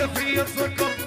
frío, frío, fue como